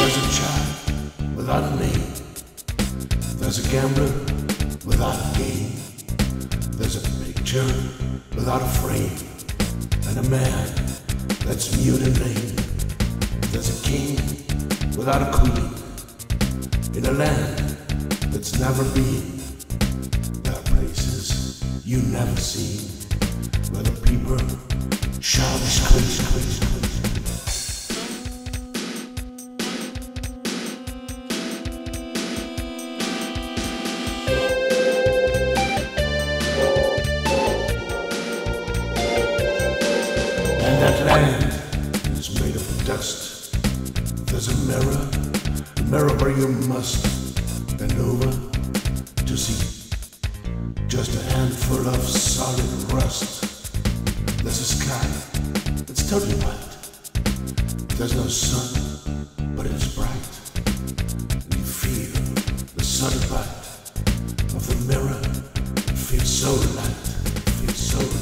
There's a child without a name. There's a gambler without a game. There's a picture without a frame. And a man that's mute and lame. There's a king without a queen. In a land that's never been. There are places you never seen. Where the people scream, scream. And that land is made of dust. There's a mirror, a mirror where you must bend over handful of solid rust. There's a sky that's totally white. There's no sun, but it's bright. And you feel the sun bite of the mirror. It feels so light, it feels so